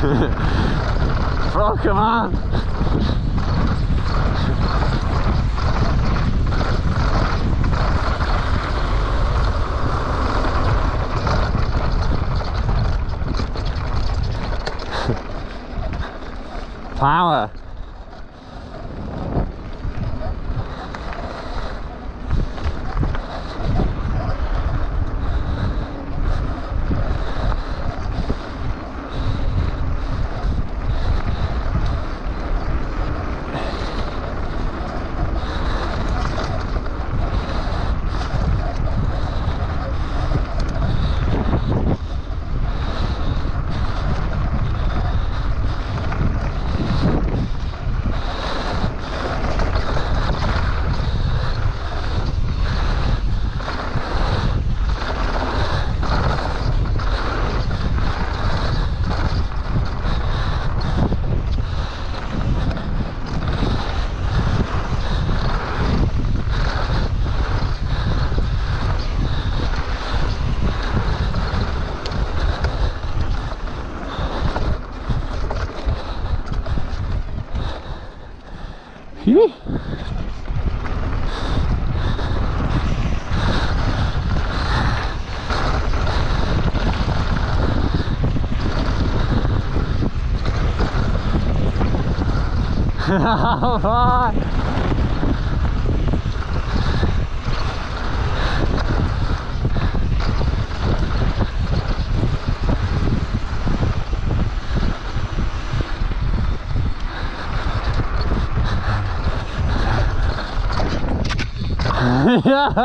Fuck him on. Power. Phew. ja. Oh, fuck Ja,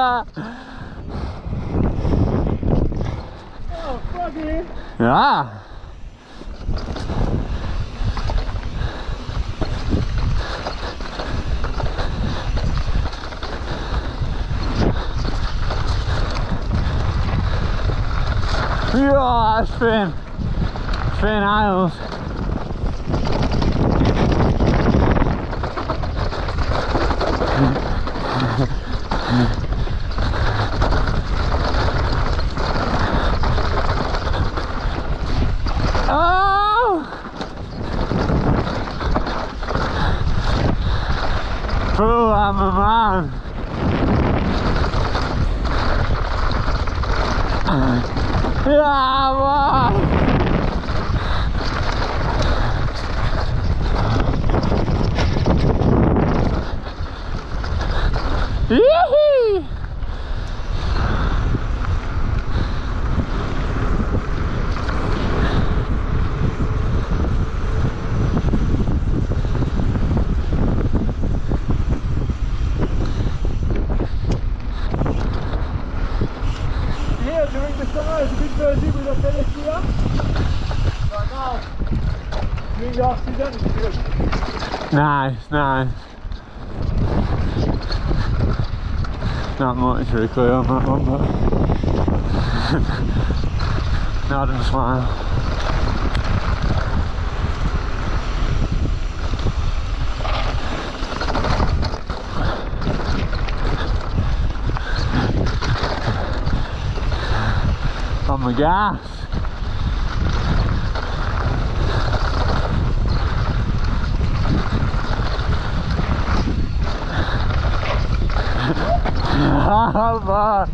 dat is Finn. Finn Iles. Oh! I'm a man. Man. Yee! Here, during the summer, it's a bit busy with the tennis here. But now, during the off season, it's good. Nice, nice. Not much really on that one, but nod and smile. On the gas. Ah,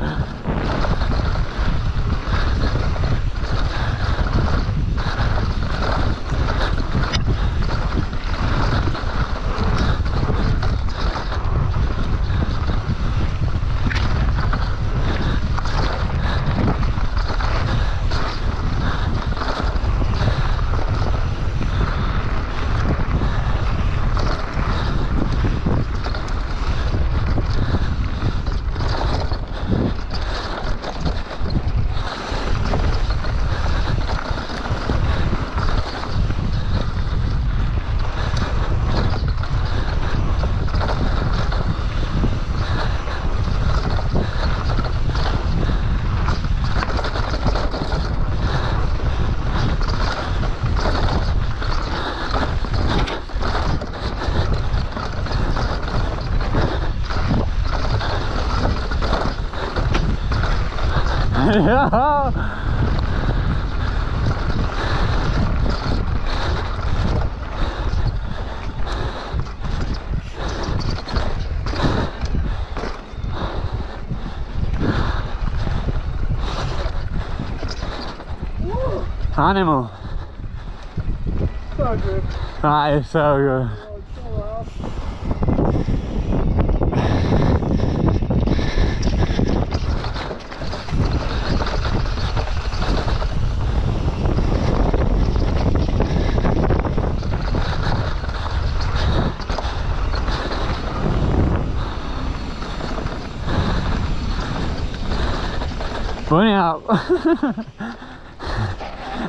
yeah. Animal. So good. That is so good.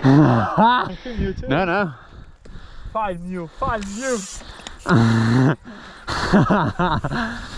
I think you too. no, no. Five new, five new.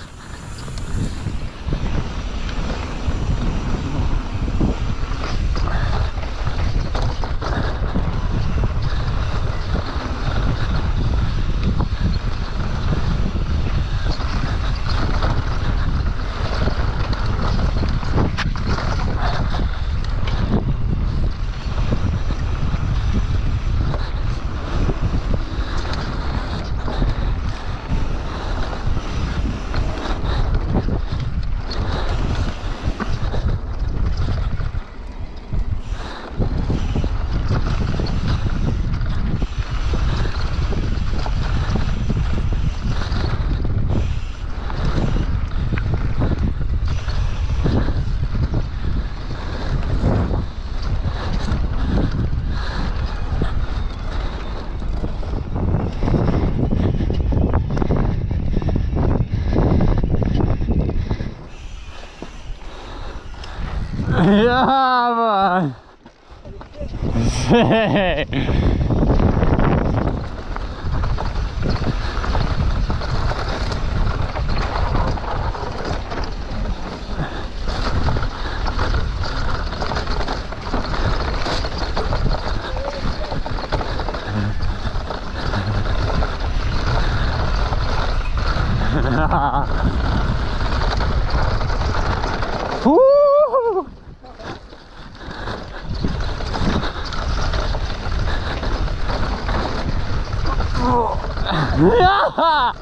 yeah, man. Sick. Woo! Yeah!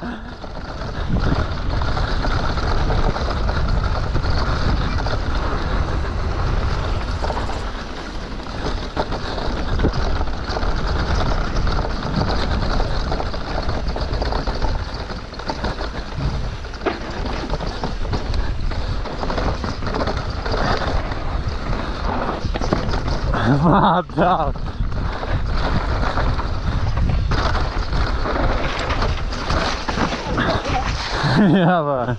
What the? ja, man.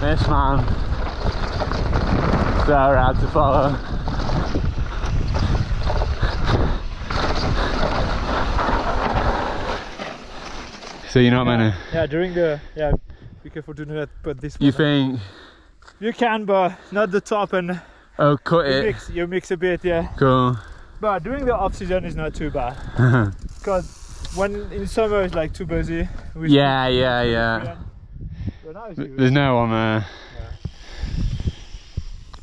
this man so hard to follow. So you're not meant to. Yeah, during the yeah, be careful to not put this. You one up. think? you can, but not the top, and Oh, cut you it. mix you mix a bit, yeah. Cool. But doing the off season is not too bad because when in summer it's like too busy. with yeah, yeah, yeah. But now it's There's no one there.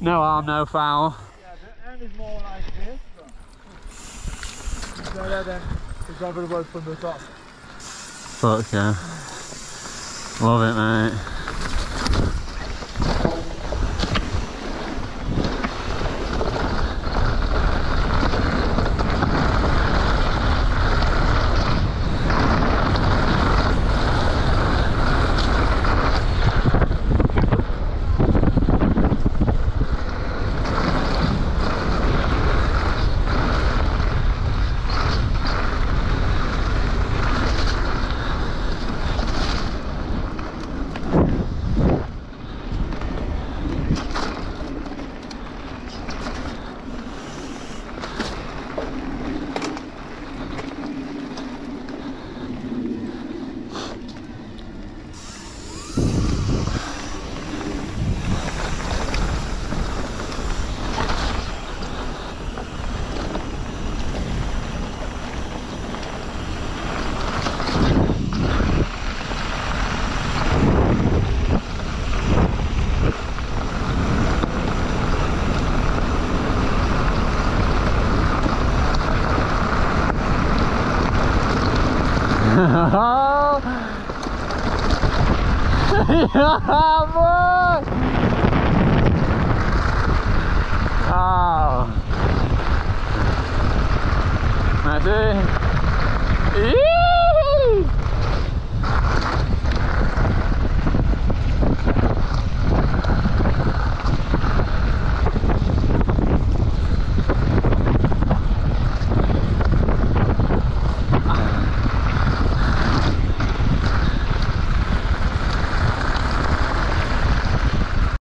No harm, no foul. Yeah, the end is more like this. But it's better than it's available from the top. Fuck yeah. Love it, mate. yeah, boy! Oh. That's it. Yeah.